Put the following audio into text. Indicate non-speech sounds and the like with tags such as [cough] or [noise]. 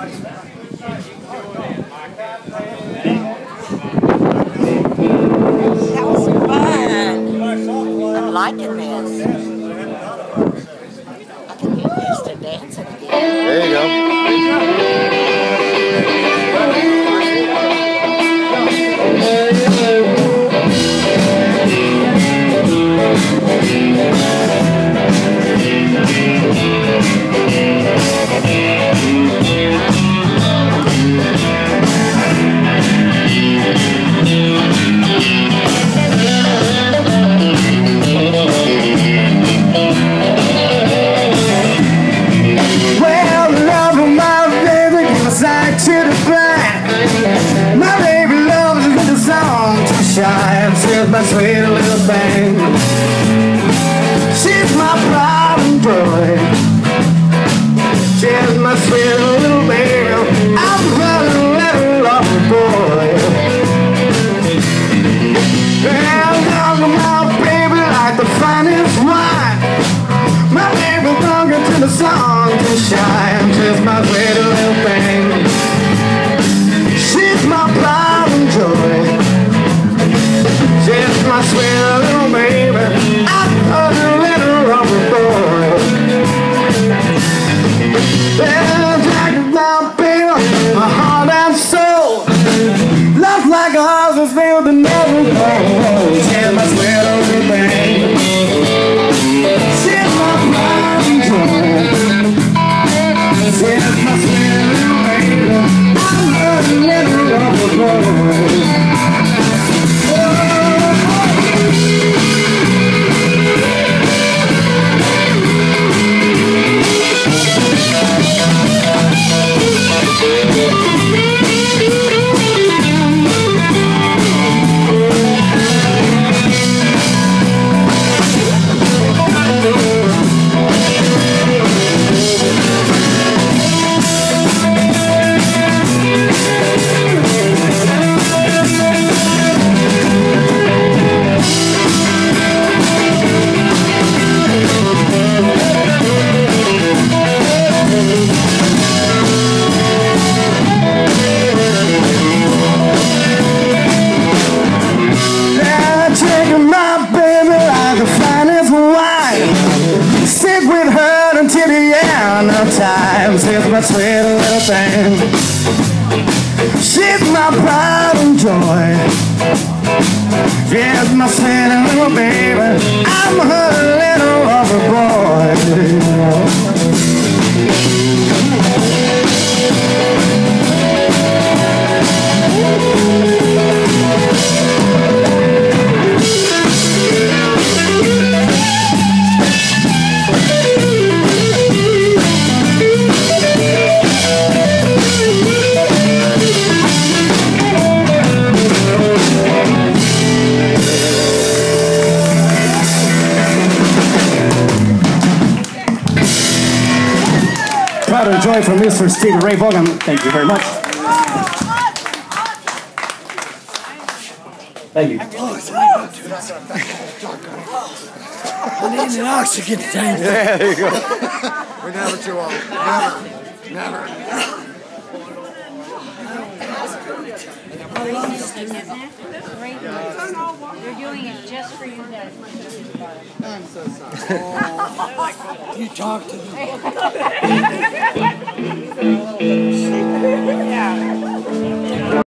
That was fun. I'm liking this. I can get used to dancing again. There you go. My sweet little thing. She's my pride and joy. She's my sweet sweet She's my sweet little thing. She's my pride and joy. She's my sweet little baby. I'm her Proud of joy from Mr. Steve Ray Vaughan. Thank you very much. Thank you. I need an oxygen tank. Yeah, there you go. We're never too old. Never. Never. They're doing it just for you guys. I'm so sorry. [laughs] You talk to them. Yeah. [laughs]